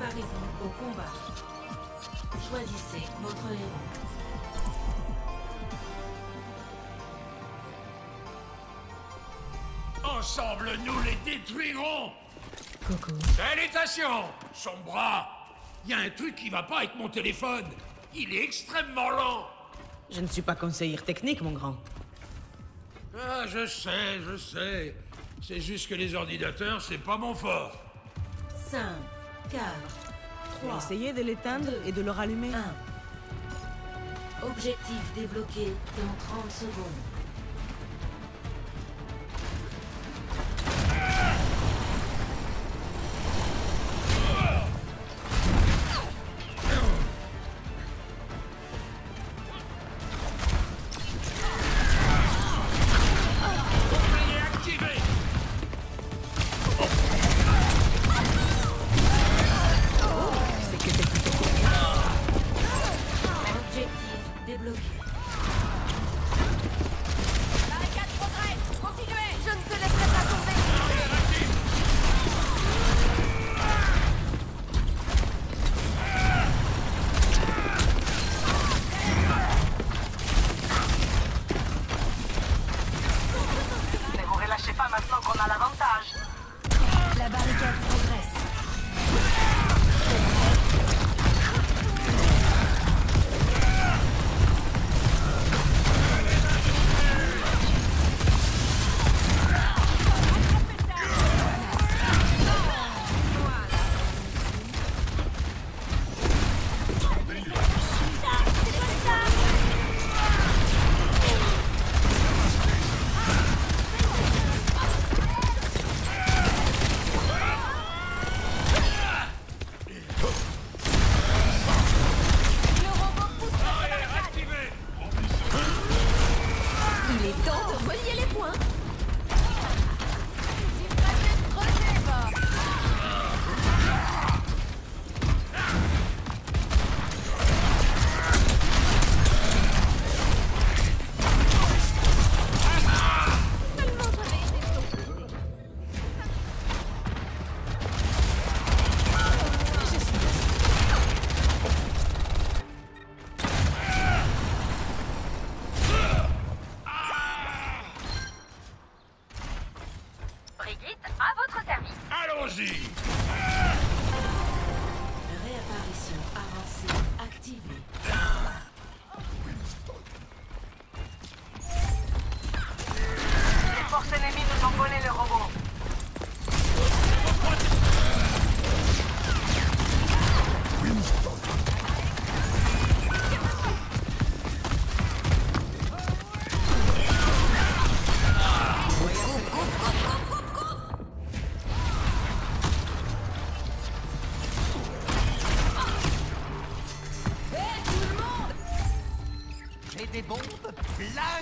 Préparez-vous au combat? Choisissez votre héros. Ensemble, nous les détruirons Coco. Salutations Son bras Il y a un truc qui va pas avec mon téléphone. Il est extrêmement lent. Je ne suis pas conseillère technique, mon grand. Ah, je sais, je sais. C'est juste que les ordinateurs, c'est pas mon fort. 5, 4, 3, Essayez de l'éteindre et de le rallumer. 1. Objectif débloqué dans 30 secondes. Relier les points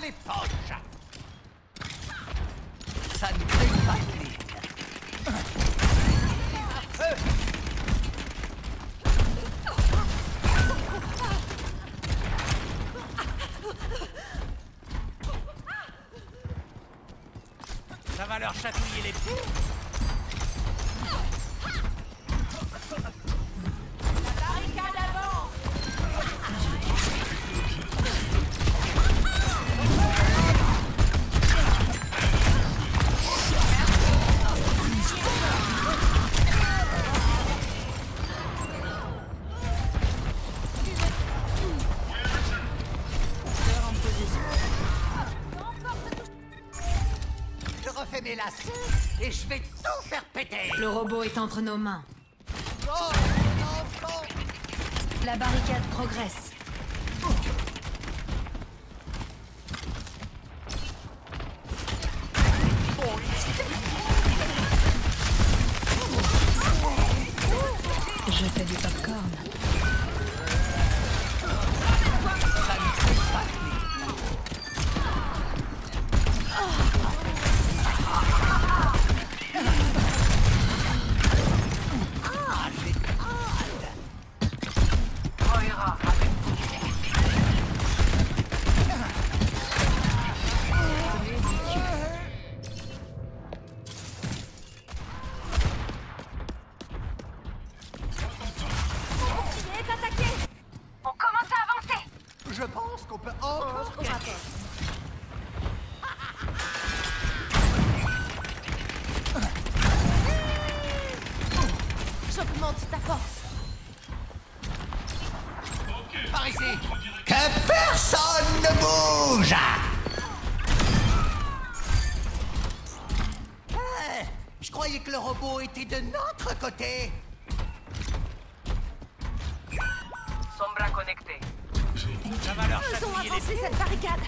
les poches. Ça ne fait pas de. Ça va leur chatouiller les pieds. Et je vais tout faire péter. Le robot est entre nos mains. Oh, non, non. La barricade progresse. Je pense qu'on peut encore oh. oh J'augmente ta force. Par ici. Que personne ne bouge. Eh, je croyais que le robot était de notre côté. Sombra connectée. Ça va leur Faisons chatouiller les avancer cette barricade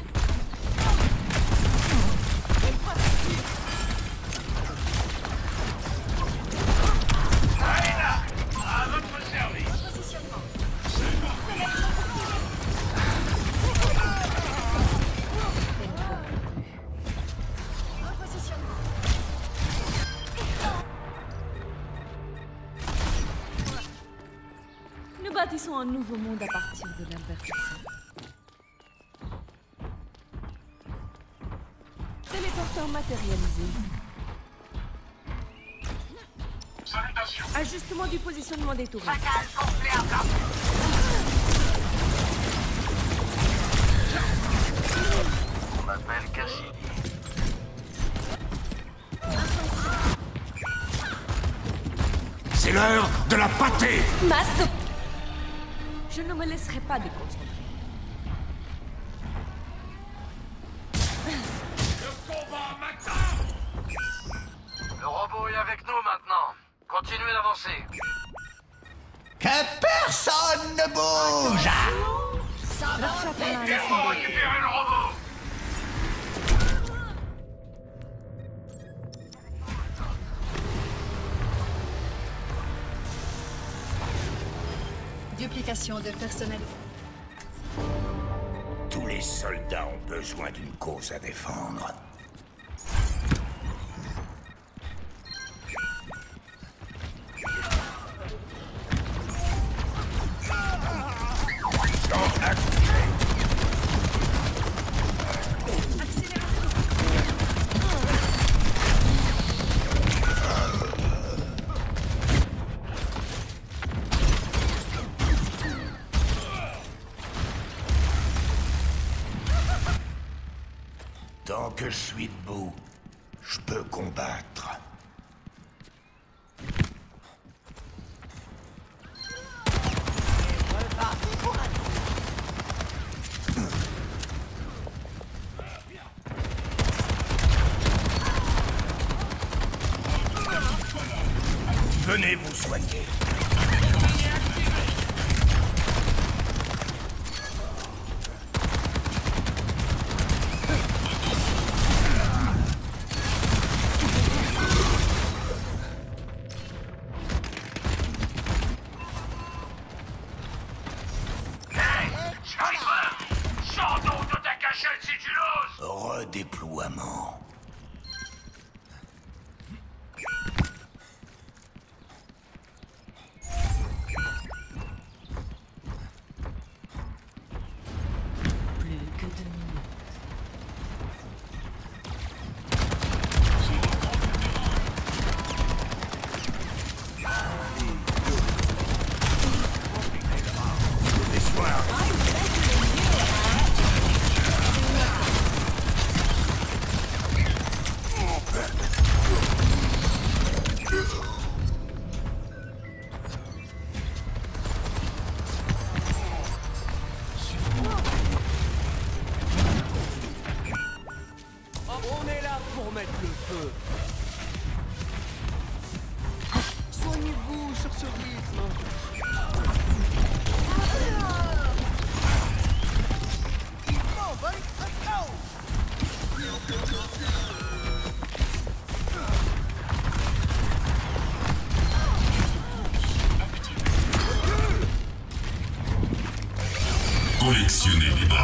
À votre service Nous bâtissons un nouveau monde à partir de l'imperfection. Matérialisé. Salutations Ajustement du positionnement des tours. Fatal complet à blanc. On m'appelle Cassidy. C'est l'heure de la pâtée Masse Je ne me laisserai pas déconcentrer. Nous maintenant. Continuez d'avancer. Que personne ne bouge Il faut récupérer le robot Duplication de personnel. Tous les soldats ont besoin d'une cause à défendre. Tant que je suis debout, je peux combattre. Venez vous soigner. Sors donc de ta cachette si tu l'oses Redéploiement.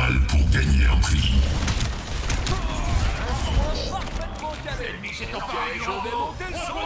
Balles pour gagner un prix. L'ennemi s'est emparé du robot démonter le son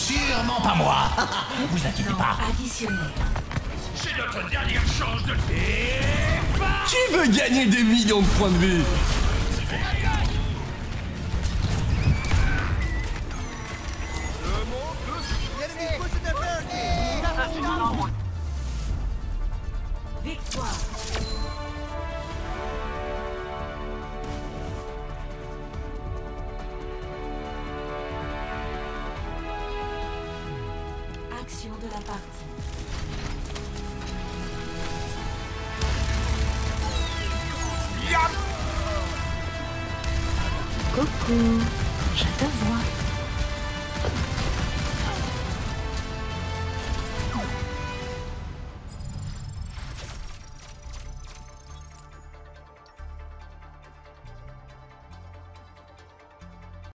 Sûrement pas moi. Vous inquiétez pas. Additionnel. C'est notre dernière chance de le Qui veut gagner des millions de points de vie Victoire. Coucou, je te vois.